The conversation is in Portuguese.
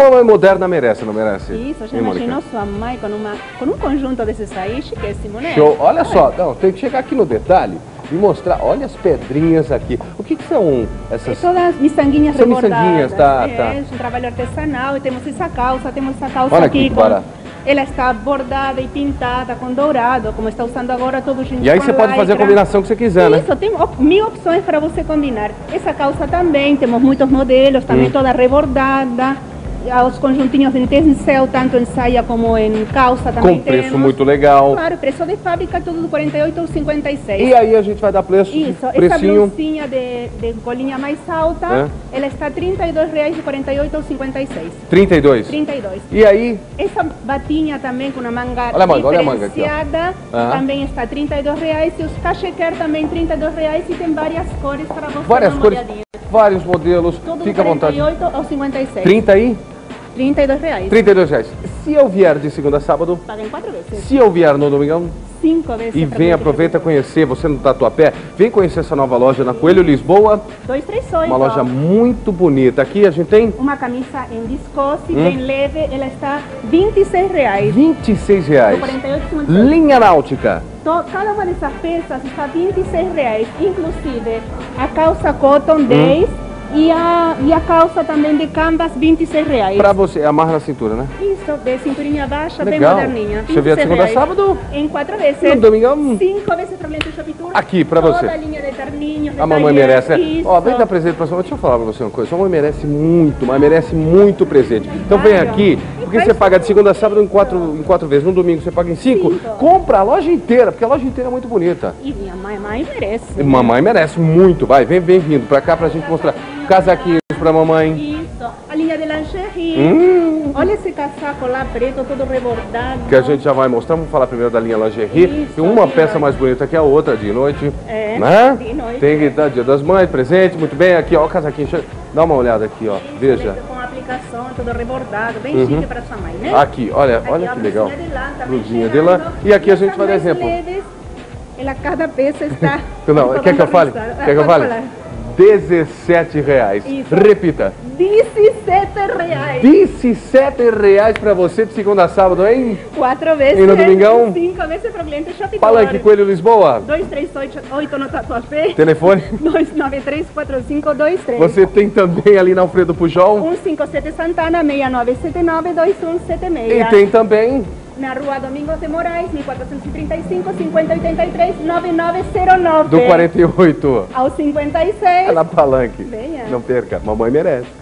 Mamãe moderna merece, não merece? Isso, já imaginou sua mãe com, uma, com um conjunto desses aí, chiquíssimo, né? Show. Olha só, não, tem que chegar aqui no detalhe e mostrar. Olha as pedrinhas aqui. O que, que são essas? É todas miçanguinhas São miçanguinhas, tá, é, tá. Um trabalho artesanal e temos essa calça, temos essa calça Olha aqui que com... Ela está bordada e pintada com dourado, como está usando agora todo gente E aí você pode fazer a combinação que você quiser, né? Isso, tem op- mil opções para você combinar. Essa calça também, temos muitos modelos, também Hum. toda rebordada. Ah, Os conjuntinhos em tencel, tanto em saia como em calça também Com preço temos. muito legal. Claro, preço de fábrica, tudo do 48 ou 56. E aí a gente vai dar preço, Isso, essa precinho. blusinha de, de golinha mais alta, É. ela está R$ 32,00 de 48 ou 56. 32. 32. E aí, Essa batinha também com a manga Olha a manga, olha a manga aqui, ó. também está R$ 32,00 e os cachequer também R$ 32,00 e tem várias cores para você várias uma cores, olhadinha. Vários modelos. Tudo Fica à vontade. 48 ou 56. 30 aí? R$ 32,00. 32 reais. Se eu vier de segunda a sábado, Paga em quatro vezes. se eu vier no domingão, Cinco vezes. e vem, você aproveita conhecer, você no Tatuapé, vem conhecer essa nova loja na Coelho Lisboa, 238. uma loja muito bonita. Aqui a gente tem Uma camisa em viscose, Hum. bem leve, ela está R$ 26,00. 26 Do reais. 48 56. Linha Náutica. Cada uma dessas peças está 26 reais, inclusive a calça cotton 10 e, a, e a calça também de canvas 26 reais. Pra você, amarra na cintura, né? Isso, de cinturinha baixa, Legal. bem moderninha. Você vier de 26 segunda a sábado? Em quatro vezes. No domingão? Cinco vezes para Lente Tour. Aqui, pra Toda você. a linha de terninhos, de A mamãe merece, né? Isso. Ó, vem dar presente pra sua mãe. Deixa eu falar pra você uma coisa. Sua mãe merece muito, mas merece muito presente. Então vem aqui, porque você paga de segunda a sábado em quatro, em quatro vezes. No domingo você paga em cinco. Cinco. Compra a loja inteira, porque a loja inteira é muito bonita. E minha mãe, merece. E mamãe merece muito. Vai, vem, vem vindo pra cá pra gente mostrar. Casaquinhos pra mamãe. Isso, a linha de lingerie. Hum, Olha esse casaco lá preto, todo rebordado. que a gente já vai mostrar. Vamos falar primeiro da linha lingerie. Isso, Tem uma peça noite. mais bonita que a outra, de noite. É, né? de noite. Tem que dar dia das mães, presente, muito bem. Aqui, ó, o casaquinho. Dá uma olhada aqui, ó. Veja. Todo rebordado, bem Uhum. chique para sua mãe, né? Aqui, olha, Aqui, olha que legal. de lã também Blusinha de lã. E aqui a gente vai dar exemplo. leves, ela, cada peça está... Não, quer que eu fale? Quer que eu fale? Falar. 17 reais. Isso. Repita. 17 reais. 17 reais pra você de segunda a sábado, hein? Quatro vezes. E no domingão? Cinco vezes para o cliente Shopping Palanque. Coelho Lisboa. 238 no Tatuapé. Telefone. 293-4523. Você tem também ali na Alfredo Pujol. 157 Santana, 6979-2176. E tem também Na rua Domingos de Moraes, 1435 5083 9909. do 48. Ao 56. É na Palanque. Venha. Não perca, mamãe merece.